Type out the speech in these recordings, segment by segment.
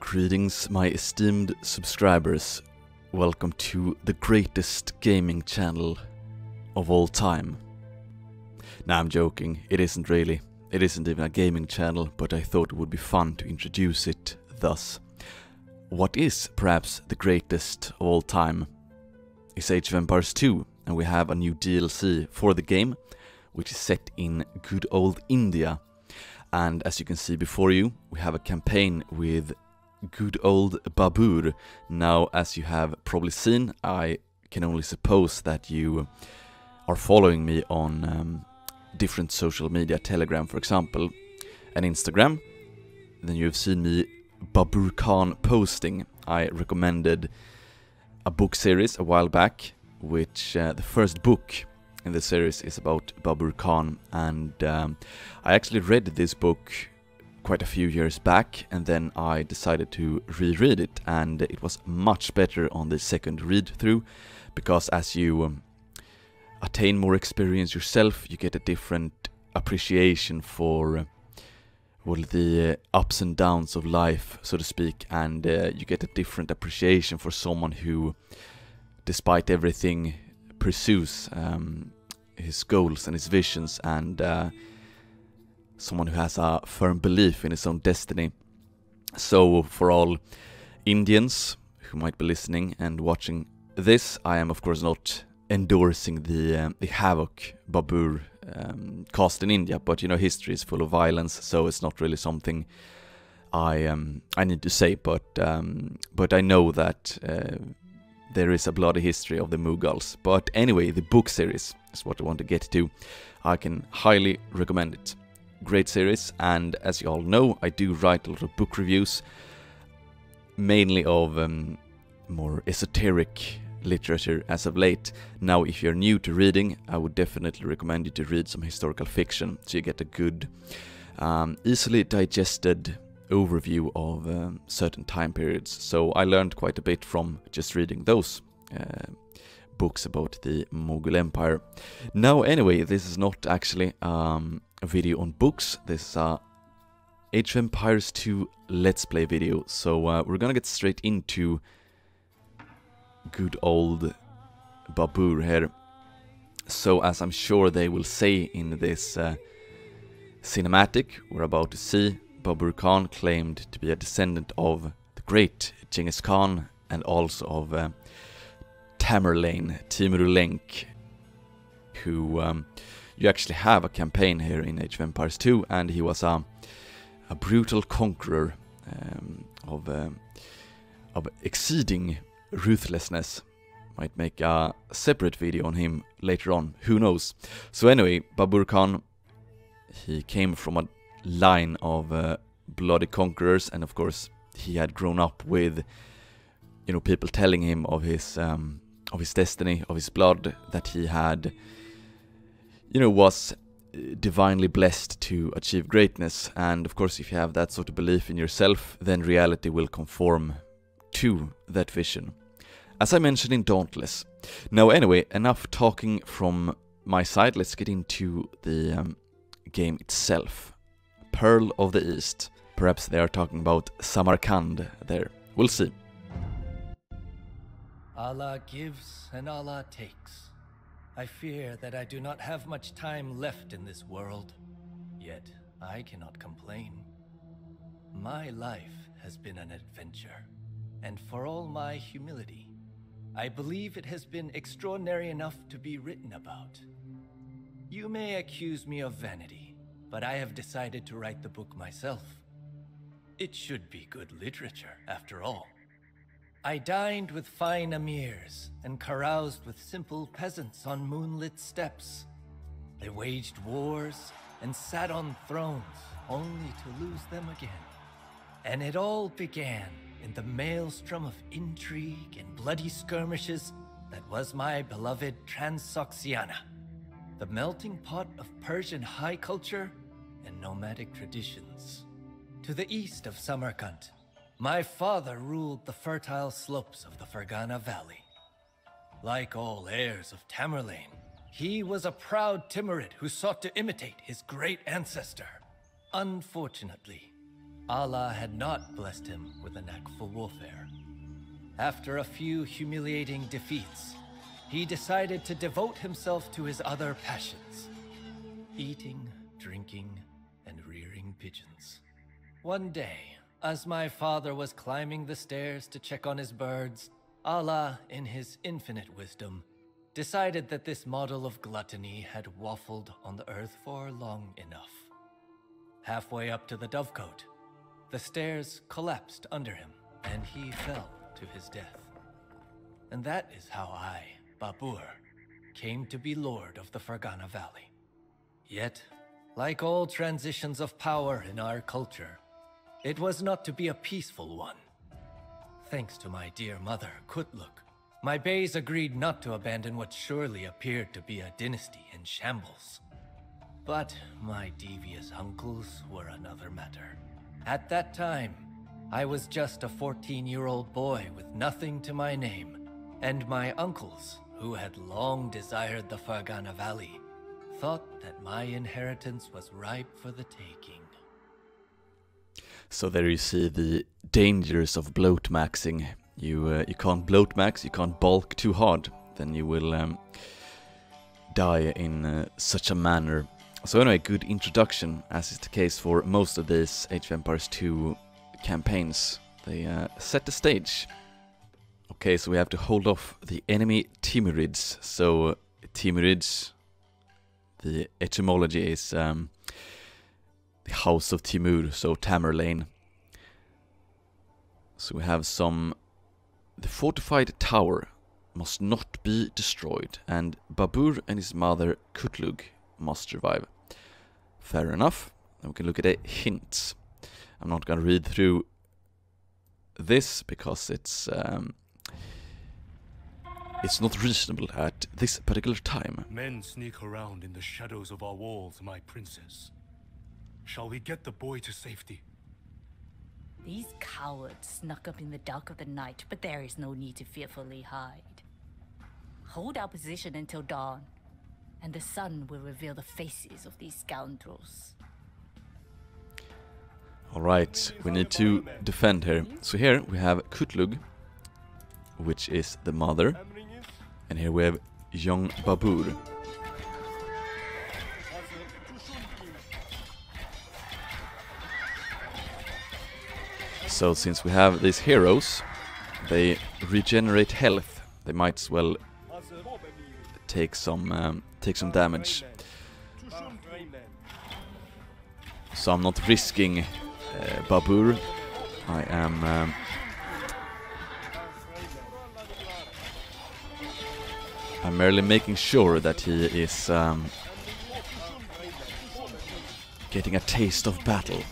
Greetings, my esteemed subscribers. Welcome to the greatest gaming channel of all time. Nah, I'm joking. It isn't really. It isn't even a gaming channel, but I thought it would be fun to introduce it thus. What is perhaps the greatest of all time is Age of Empires 2, and we have a new DLC for the game, which is set in good old India. And as you can see before you, we have a campaign with good old Babur. Now, as you have probably seen, I can only suppose that you are following me on um, different social media, Telegram for example, and Instagram. Then you've seen me Babur Khan posting. I recommended a book series a while back, which uh, the first book in the series is about Babur Khan, and um, I actually read this book quite a few years back, and then I decided to reread it, and it was much better on the second read through, because as you um, attain more experience yourself, you get a different appreciation for uh, well the uh, ups and downs of life, so to speak, and uh, you get a different appreciation for someone who, despite everything, pursues um, his goals and his visions, and uh, someone who has a firm belief in his own destiny. So, for all Indians who might be listening and watching this, I am of course not endorsing the um, the havoc Babur um, caused in India, but you know history is full of violence, so it's not really something I um, I need to say. But um, but I know that uh, there is a bloody history of the Mughals. But anyway, the book series is what I want to get to. I can highly recommend it. Great series, and as you all know, I do write a lot of book reviews, mainly of um, more esoteric literature as of late. Now, if you're new to reading, I would definitely recommend you to read some historical fiction so you get a good, um, easily digested overview of um, certain time periods. So I learned quite a bit from just reading those. Uh, books about the Mughal Empire. Now, anyway, this is not actually um, a video on books. This is a Age of Empires 2 Let's Play video. So uh, we're gonna get straight into good old Babur here. So as I'm sure they will say in this uh, cinematic we're about to see, Babur Khan claimed to be a descendant of the great Genghis Khan and also of uh, Tamerlane, Timur Lenk, who um, you actually have a campaign here in Age of Empires 2, and he was a, a brutal conqueror um, of, uh, of exceeding ruthlessness. Might make a separate video on him later on, who knows. So anyway, Babur Khan, he came from a line of uh, bloody conquerors, and of course he had grown up with, you know, people telling him of his um, of his destiny, of his blood, that he had, you know, was uh, divinely blessed to achieve greatness. And of course, if you have that sort of belief in yourself, then reality will conform to that vision. As I mentioned in Dauntless. Now, anyway, enough talking from my side. Let's get into the um, game itself. Pearl of the East. Perhaps they are talking about Samarkand there. We'll see. Allah gives and Allah takes. I fear that I do not have much time left in this world. Yet, I cannot complain. My life has been an adventure. And for all my humility, I believe it has been extraordinary enough to be written about. You may accuse me of vanity, but I have decided to write the book myself. It should be good literature, after all. I dined with fine emirs and caroused with simple peasants on moonlit steppes. I waged wars and sat on thrones only to lose them again. And it all began in the maelstrom of intrigue and bloody skirmishes that was my beloved Transoxiana, the melting pot of Persian high culture and nomadic traditions. To the east of Samarkand, my father ruled the fertile slopes of the Fergana Valley. Like all heirs of Tamerlane, he was a proud Timurid who sought to imitate his great ancestor. Unfortunately, Allah had not blessed him with a knack for warfare. After a few humiliating defeats, he decided to devote himself to his other passions eating, drinking, and rearing pigeons. One day, as my father was climbing the stairs to check on his birds, Allah, in his infinite wisdom, decided that this model of gluttony had waffled on the earth for long enough. Halfway up to the dovecote, the stairs collapsed under him, and he fell to his death. And that is how I, Babur, came to be Lord of the Fergana Valley. Yet, like all transitions of power in our culture, it was not to be a peaceful one. Thanks to my dear mother, Kutluk, my Bays agreed not to abandon what surely appeared to be a dynasty in shambles. But my devious uncles were another matter. At that time, I was just a 14 year old boy with nothing to my name, and my uncles, who had long desired the Fergana Valley, thought that my inheritance was ripe for the taking. So there you see the dangers of bloat maxing. You uh, you can't bloat max, you can't bulk too hard, then you will um, die in uh, such a manner. So anyway, good introduction, as is the case for most of these Age of Empires 2 campaigns. They uh, set the stage. Okay, so we have to hold off the enemy Timurids. So Timurids, the etymology is um, the House of Timur, so Tamerlane. So we have some. The fortified tower must not be destroyed, and Babur and his mother Kutlug must survive. Fair enough. Then we can look at the hints. I'm not gonna read through this because it's um, it's not reasonable at this particular time. Men sneak around in the shadows of our walls, my princess. Shall we get the boy to safety? These cowards snuck up in the dark of the night, but there is no need to fearfully hide. Hold our position until dawn, and the sun will reveal the faces of these scoundrels. Alright, we need to defend here. So here we have Kutlug, which is the mother, and here we have young Babur. So since we have these heroes, they regenerate health. They might as well take some um, take some damage. So I'm not risking uh, Babur. I am um, I'm merely making sure that he is um, getting a taste of battle.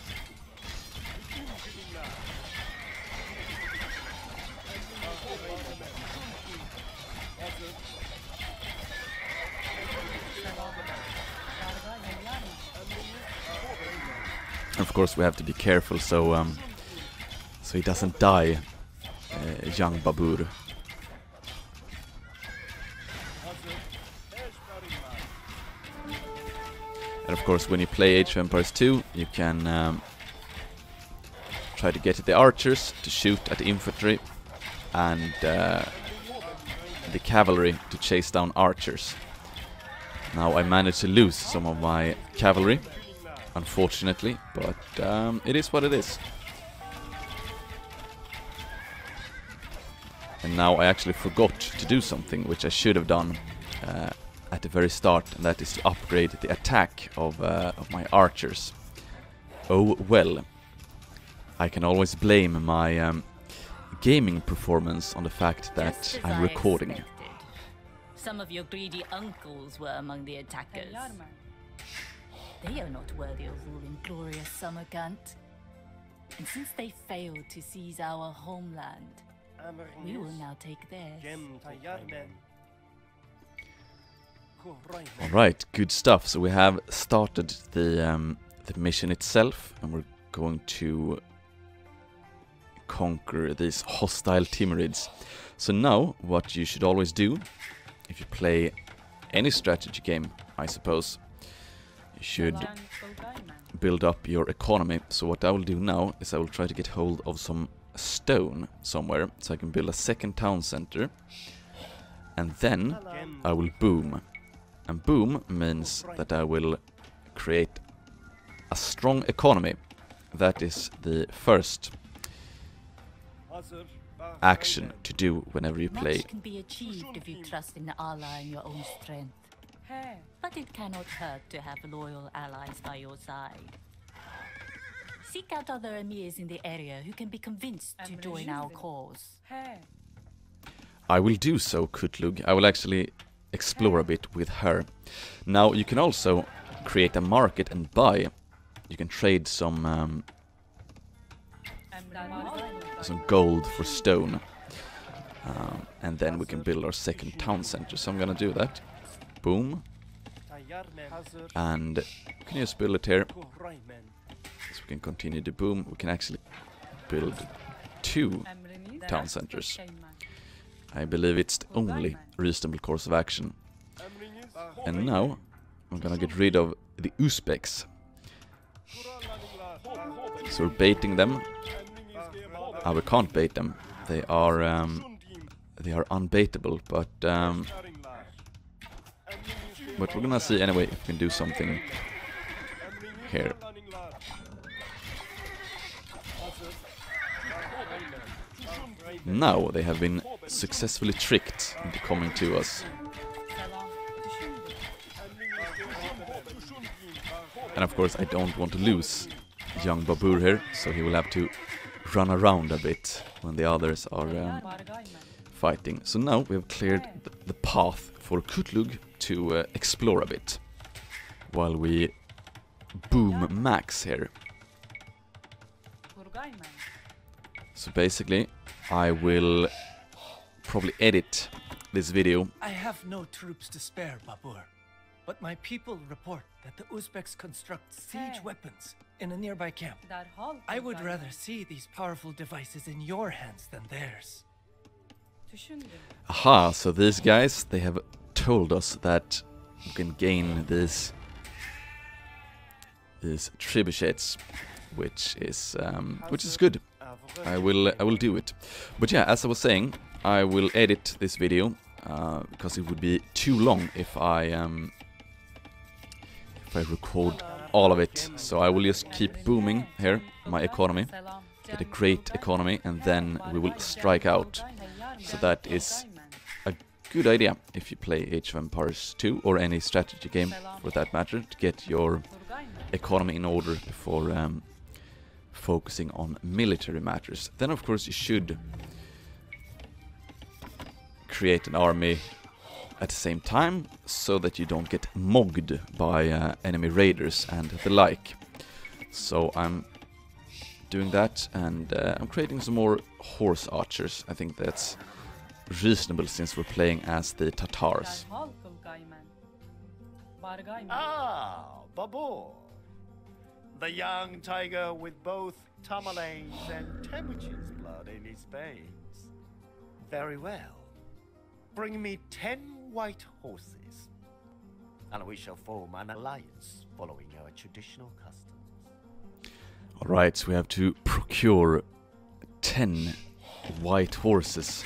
Of course, we have to be careful so um, so he doesn't die, uh, young Babur. And of course, when you play Age of Empires 2, you can um, try to get the archers to shoot at the infantry and uh, the cavalry to chase down archers. Now I managed to lose some of my cavalry, unfortunately, but um, it is what it is. And now I actually forgot to do something which I should have done uh, at the very start, and that is to upgrade the attack of, uh, of my archers. Oh well. I can always blame my um, gaming performance on the fact that I'm recording. expected. Some of your greedy uncles were among the attackers. They are not worthy of ruling glorious Samarkand. And since they failed to seize our homeland, we will now take theirs. Alright, good stuff. So we have started the um, the mission itself, and we're going to conquer these hostile Timurids. So now, what you should always do, if you play any strategy game, I suppose, you you should build up your economy. So what I will do now is I will try to get hold of some stone somewhere so I can build a second town center. And then I will boom. And boom means that I will create a strong economy. That is the first action to do whenever you play. Much can be achieved if you trust in Allah and your own strength. But it cannot hurt to have loyal allies by your side. Seek out other emirs in the area who can be convinced to join our cause. I will do so, Kutlug. I will actually explore a bit with her. Now, you can also create a market and buy. You can trade some um, some gold for stone. Um, and then we can build our second town center. So I'm gonna do that. Boom. And can just build it here. So we can continue to boom. We can actually build two town centers. I believe it's the only reasonable course of action. And now I'm gonna get rid of the Uzbeks. So we're baiting them. Ah, we can't bait them. They are um, they are unbaitable, but um, but we're gonna see anyway if we can do something here. Now they have been successfully tricked into coming to us. And of course I don't want to lose young Babur here, so he will have to run around a bit when the others are um, fighting. So now we have cleared the path for Kutlug to uh, explore a bit. While we boom Max here. So basically, I will probably edit this video. I have no troops to spare, Babur. But my people report that the Uzbeks construct siege weapons in a nearby camp. I would rather see these powerful devices in your hands than theirs. Aha, so these guys, they have told us that we can gain this these trebuchets, which is um, which is good. I will I will do it. But yeah, as I was saying, I will edit this video uh, because it would be too long if I um, if I record all of it. So I will just keep booming here my economy, get a great economy, and then we will strike out. So that is good idea if you play Age of Empires 2 or any strategy game for that matter to get your economy in order before um, focusing on military matters. Then of course you should create an army at the same time so that you don't get mogged by uh, enemy raiders and the like. So I'm doing that and uh, I'm creating some more horse archers. I think that's reasonable since we're playing as the Tatars. Ah, Babur. The young tiger with both Tamerlane's and Temujin's blood in his veins. Very well. Bring me ten white horses, and we shall form an alliance following our traditional customs. Alright, so we have to procure 10 white horses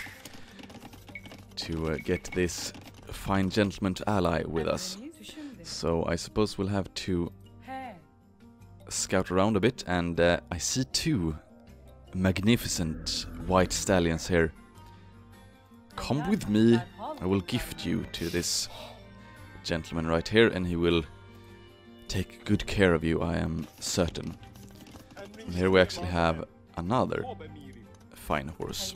to uh, get this fine gentleman to ally with us. So I suppose we'll have to scout around a bit and uh, I see two magnificent white stallions here. Come with me, I will gift you to this gentleman right here and he will take good care of you, I am certain. And here we actually have another fine horse.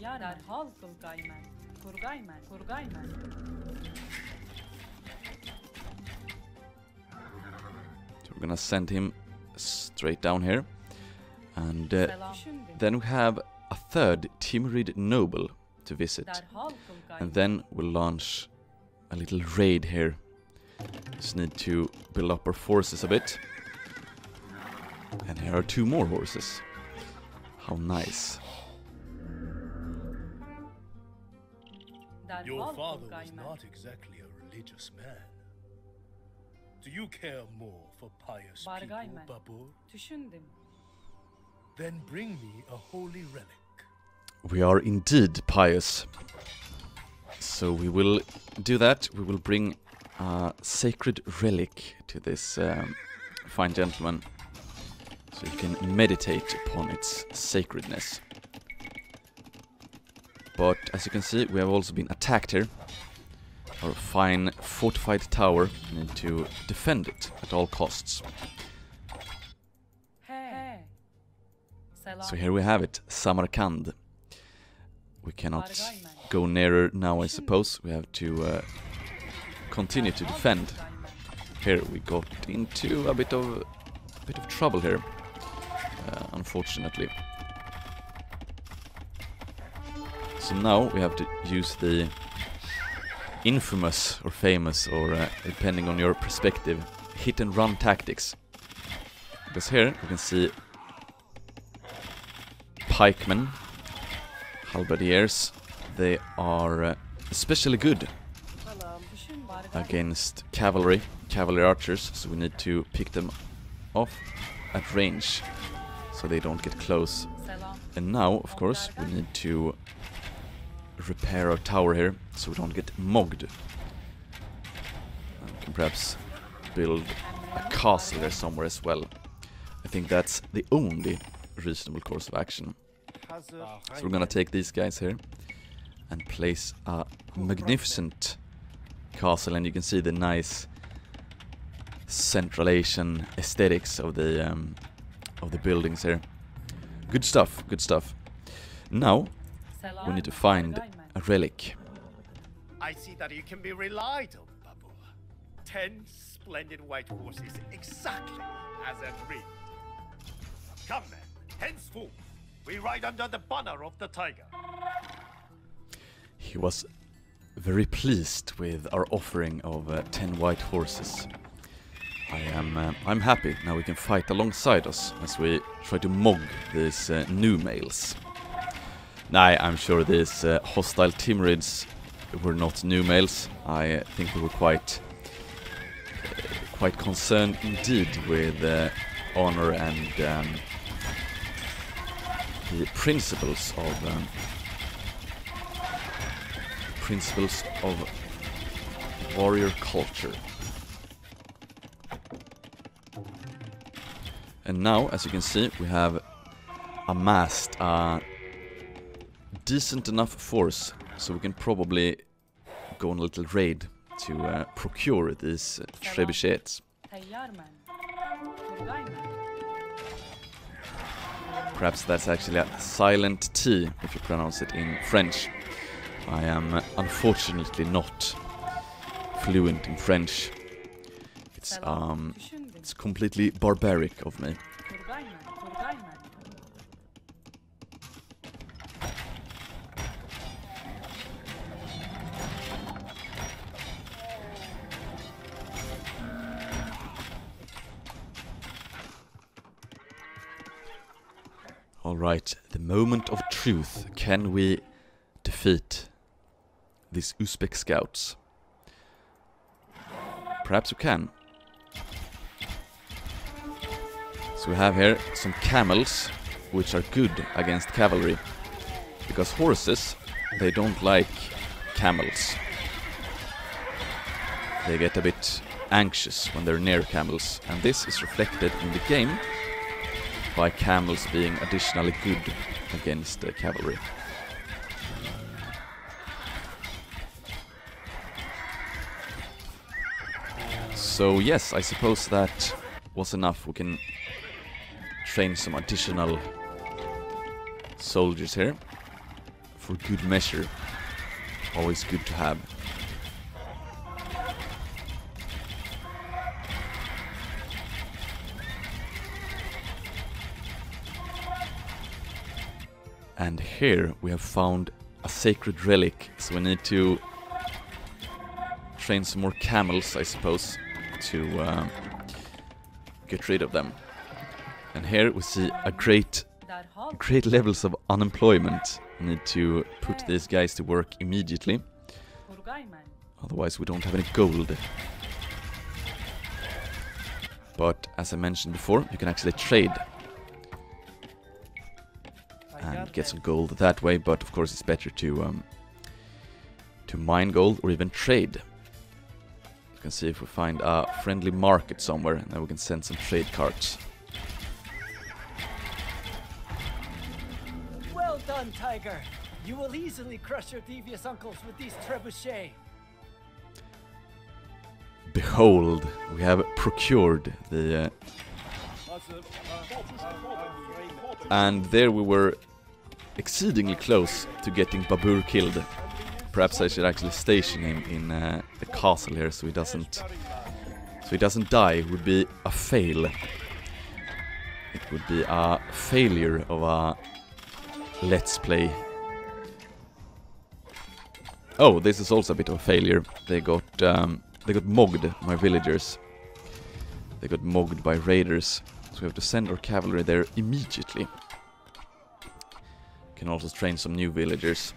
So we're gonna send him straight down here. And uh, then we have a third Timurid noble to visit. And then we'll launch a little raid here. Just need to build up our forces a bit. And here are two more horses. How nice. Your father was not exactly a religious man. Do you care more for pious people, Bargayman. Babur? Düşündüm. Then bring me a holy relic. We are indeed pious. So we will do that. We will bring a sacred relic to this um, fine gentleman. So you can meditate upon its sacredness. But as you can see, we have also been attacked here. Our fine fortified tower, we need to defend it at all costs. He. Selam. So here we have it, Samarkand. We cannot go nearer now, I suppose. We have to uh, continue to defend. Here we got into a bit of a bit of trouble here, uh, unfortunately. So now we have to use the infamous or famous, or uh, depending on your perspective, hit and run tactics. Because here we can see pikemen, halberdiers. They are uh, especially good against cavalry, cavalry archers, so we need to pick them off at range so they don't get close. And now, of course, we need to repair our tower here so we don't get mogged. And we can perhaps build a castle there somewhere as well. I think that's the only reasonable course of action. So we're gonna take these guys here and place a magnificent castle, and you can see the nice Central Asian aesthetics of the um, of the buildings here. Good stuff, good stuff. Now. We need to find a relic. I see that you can be relied on, Babur. Ten splendid white horses, exactly as agreed. Come then, henceforth, we ride under the banner of the tiger. He was very pleased with our offering of uh, ten white horses. I am uh, I'm happy now we can fight alongside us as we try to mog these uh, new males. Nah, I'm sure these uh, hostile Timurids were not new males. I uh, think they were quite uh, quite concerned indeed with uh, honor and um, the principles of um, principles of warrior culture. And now, as you can see, we have amassed a decent enough force, so we can probably go on a little raid to uh, procure these uh, trebuchets. Perhaps that's actually a silent T if you pronounce it in French. I am uh, unfortunately not fluent in French. It's um it's completely barbaric of me. Right, the moment of truth. Can we defeat these Uzbek scouts? Perhaps we can. So we have here some camels, which are good against cavalry. Because horses, they don't like camels. They get a bit anxious when they're near camels, and this is reflected in the game by camels being additionally good against uh, cavalry. So yes, I suppose that was enough. We can train some additional soldiers here for good measure. Always good to have. And here we have found a sacred relic, so we need to train some more camels, I suppose, to um, get rid of them. And here we see a great, great levels of unemployment. We need to put these guys to work immediately, otherwise we don't have any gold. But as I mentioned before, you can actually trade and get some gold that way, but of course it's better to um, to mine gold or even trade. You can see if we find a friendly market somewhere, and then we can send some trade carts. Well done, Tiger. You will easily crush your devious uncles with these trebuchets. Behold, we have procured the... Uh, and there we were exceedingly close to getting Babur killed. Perhaps I should actually station him in uh, the castle here so he doesn't... So he doesn't die, it would be a fail. It would be a failure of a let's play. Oh, this is also a bit of a failure. They got um, they got mogged, my villagers. They got mogged by raiders. So we have to send our cavalry there immediately. Can also train some new villagers.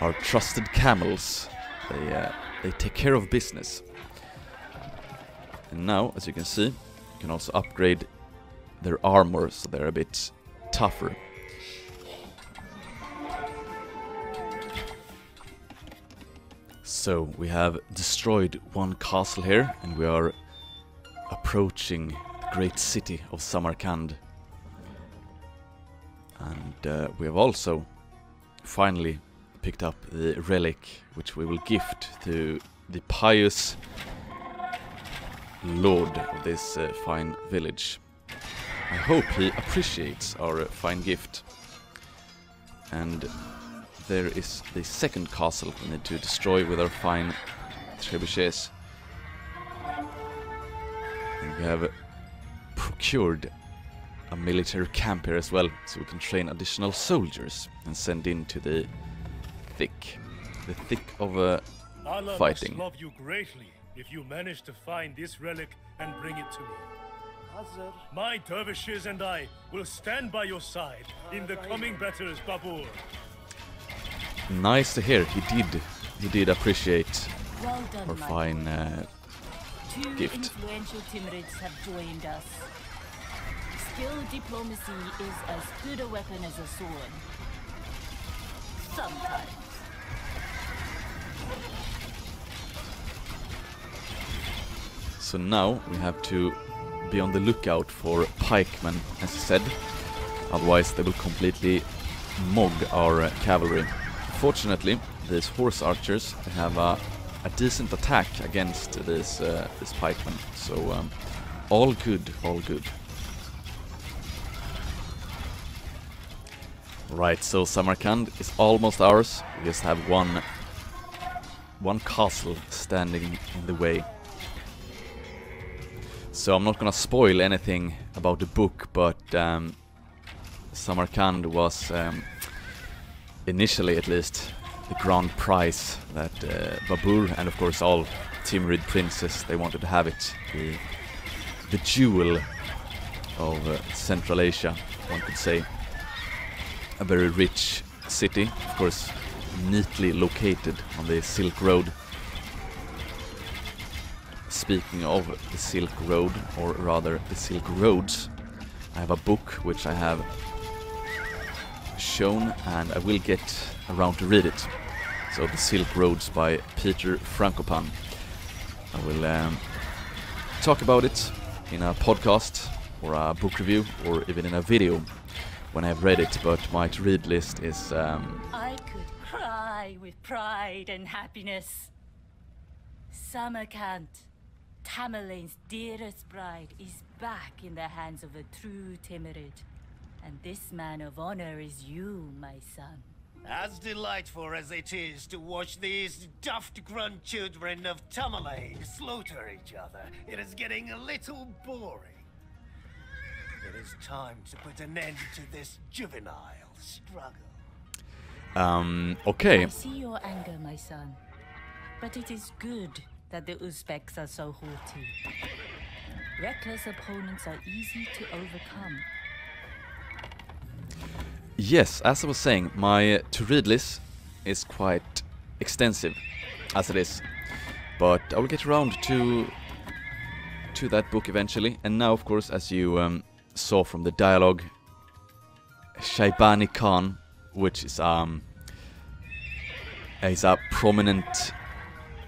Our trusted camels. They uh, they take care of business. And now, as you can see, you can also upgrade their armor so they're a bit tougher. So we have destroyed one castle here and we are approaching the great city of Samarkand. And uh, we have also finally picked up the relic which we will gift to the pious lord of this uh, fine village. I hope he appreciates our uh, fine gift. And there is the second castle we need to destroy with our fine trebuchets. And we have procured a military camp here as well, so we can train additional soldiers and send in to the thick, the thick of uh, Allah Fighting. must love you greatly if you manage to find this relic and bring it to me. Hazır. My dervishes and I will stand by your side in the coming battles, Babur. Nice to hear. He did. He did appreciate Well done, our fine. Uh, Two gift. influential have joined us. Skilled diplomacy is as good a weapon as a sword. Sometimes. so now we have to be on the lookout for pikemen, as I said. Otherwise, they will completely mog our uh, cavalry. Fortunately, these horse archers have a, a decent attack against this, uh, these pikemen. So um, all good, all good. Right, so Samarkand is almost ours. We just have one one castle standing in the way. So I'm not gonna spoil anything about the book, but um, Samarkand was um, initially, at least, the grand prize that uh, Babur and of course all Timurid princes they wanted to have it, the the jewel of uh, Central Asia, one could say. A very rich city, of course, neatly located on the Silk Road. Speaking of the Silk Road, or rather the Silk Roads, I have a book which I have shown and I will get around to read it. So The Silk Roads by Peter Frankopan. I will um, talk about it in a podcast or a book review or even in a video when I have read it, but my to read list is um, I could cry with pride and happiness. Samarkand, Tamerlane's dearest bride, is back in the hands of a true Timurid. And this man of honor is you, my son. As delightful as it is to watch these daft grandchildren of Tamerlane slaughter each other, it is getting a little boring. It is time to put an end to this juvenile struggle. um, okay. I see your anger, my son. But it is good that the Uzbeks are so haughty. Reckless opponents are easy to overcome. Yes, as I was saying, my to-read list is quite extensive, as it is. But I will get around to to that book eventually. And now, of course, as you um, saw from the dialogue, Shaibani Khan, which is um, he's a prominent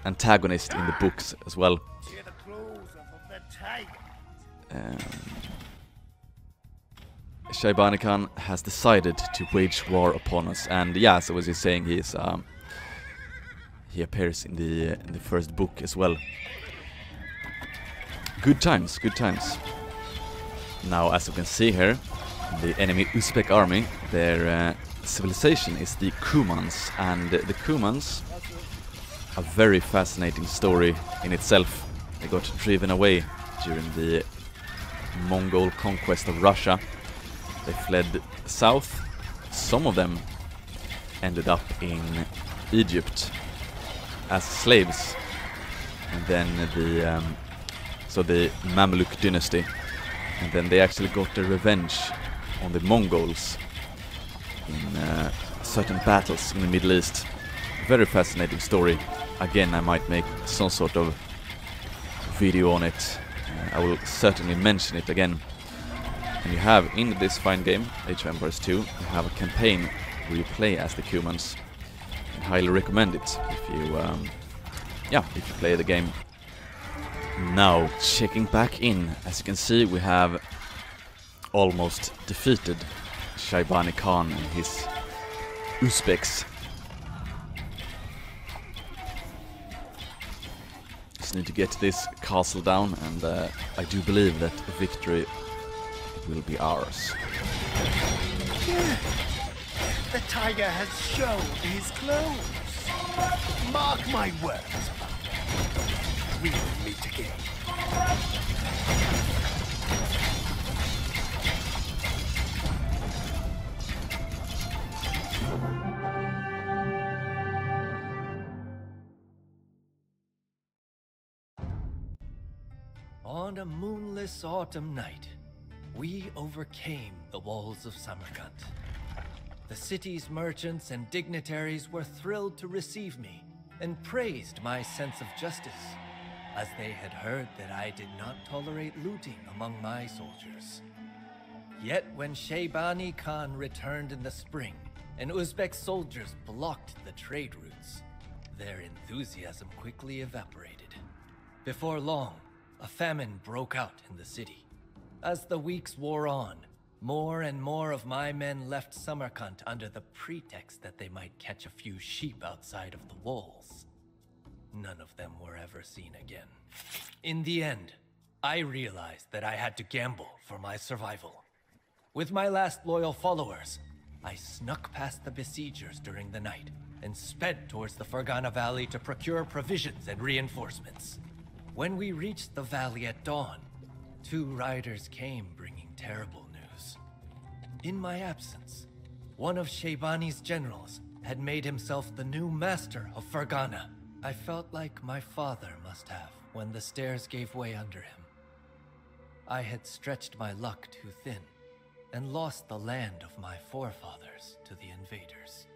antagonist in the books as well. Hear the claws of the tiger. Um, Shaibani Khan has decided to wage war upon us, and yeah, so as you're saying, he um, he appears in the in the first book as well. Good times, good times. Now, as you can see here, the enemy Uzbek army, their uh, civilization is the Cumans, and the Cumans, a very fascinating story in itself. They got driven away during the Mongol conquest of Russia. They fled south. Some of them ended up in Egypt as slaves. And then the um, so the Mamluk dynasty. And then they actually got their revenge on the Mongols in uh, certain battles in the Middle East. Very fascinating story. Again, I might make some sort of video on it. Uh, I will certainly mention it again. And you have in this fine game, Age of Empires 2, you have a campaign where you play as the Cumans. I highly recommend it if you, um, yeah, if you play the game. Now, checking back in, as you can see, we have almost defeated Shaibani Khan and his Uzbeks. Just need to get this castle down, and uh, I do believe that victory will be ours. The tiger has shown his clothes. Mark my words. We will meet again. On a moonless autumn night, we overcame the walls of Samarkand. The city's merchants and dignitaries were thrilled to receive me and praised my sense of justice, as they had heard that I did not tolerate looting among my soldiers. Yet when Shaybani Khan returned in the spring and Uzbek soldiers blocked the trade routes, their enthusiasm quickly evaporated. Before long, a famine broke out in the city. As the weeks wore on, more and more of my men left Samarkand under the pretext that they might catch a few sheep outside of the walls. None of them were ever seen again. In the end, I realized that I had to gamble for my survival. With my last loyal followers, I snuck past the besiegers during the night and sped towards the Fergana Valley to procure provisions and reinforcements. When we reached the valley at dawn, two riders came bringing terrible news. In my absence, one of Shaybani's generals had made himself the new master of Fergana. I felt like my father must have when the stairs gave way under him. I had stretched my luck too thin and lost the land of my forefathers to the invaders.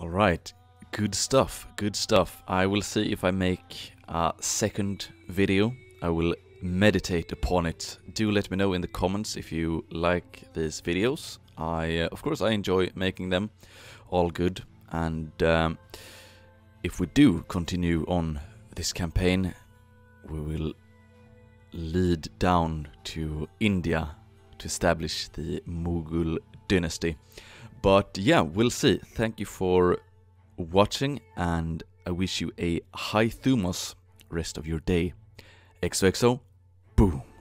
Alright, good stuff, good stuff. I will see if I make a second video. I will meditate upon it. Do let me know in the comments if you like these videos. I, uh, of course, I enjoy making them. All good. And um, if we do continue on this campaign, we will lead down to India to establish the Mughal dynasty. But yeah, we'll see. Thank you for watching, and I wish you a high thumos rest of your day. XOXO, boom.